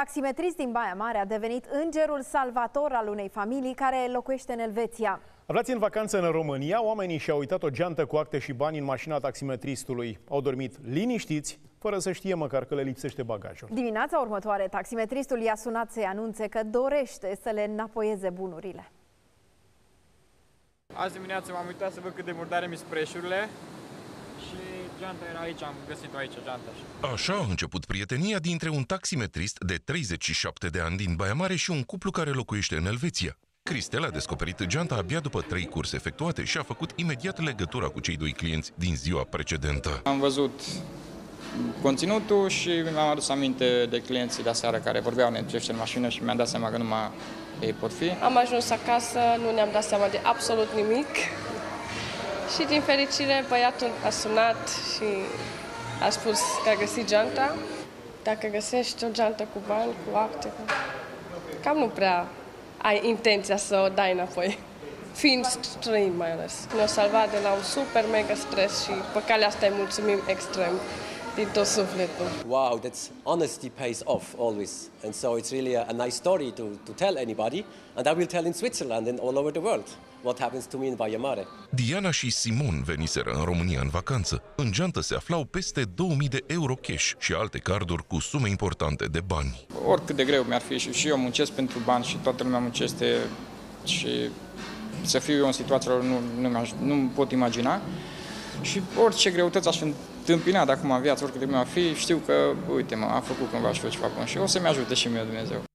Taximetrist din Baia Mare a devenit îngerul salvator al unei familii care locuiește în Elveția. Aflați în vacanță în România, oamenii și-au uitat o geantă cu acte și bani în mașina taximetristului. Au dormit liniștiți, fără să știe măcar că le lipsește bagajul. Dimineața următoare, taximetristul i-a sunat să-i anunțe că dorește să le înapoieze bunurile. Azi dimineață m-am uitat să văd cât de murdare mi spreșurile și geanta era aici, am găsit-o aici, geanta. Așa a început prietenia dintre un taximetrist de 37 de ani din Baia Mare și un cuplu care locuiește în Elveția. Cristel a descoperit geanta abia după trei curse efectuate și a făcut imediat legătura cu cei doi clienți din ziua precedentă. Am văzut conținutul și mi-am adus aminte de clienții de seară care vorbeau neîntrește în mașină și mi-am dat seama că numai ei pot fi. Am ajuns acasă, nu ne-am dat seama de absolut nimic și din fericire băiatul a sunat și a spus că a găsit geanta. Dacă găsești o geantă cu bani, cu acte, cam nu prea ai intenția să o dai înapoi. Fiind străin mai ales. Ne-a salvat de la un super mega stres și pe calea asta îi mulțumim extrem din tot sufletul. Wow, that's honesty pays off always. And so it's really a, a nice story to, to tell anybody. And I will tell in Switzerland and all over the world what happens to me in Baia Mare. Diana și Simon veniseră în România în vacanță. În geantă se aflau peste 2000 de euro cash și alte carduri cu sume importante de bani. Oricât de greu mi-ar fi și, și eu muncesc pentru bani și toată lumea muncește și să fiu eu în situația lor nu, nu, nu pot imagina. Și orice greutăți aș întâmpina de acum în viață, oricât de mi fi, știu că, uite mă, am făcut cândva și ceva bun și o să-mi ajute și mie Dumnezeu.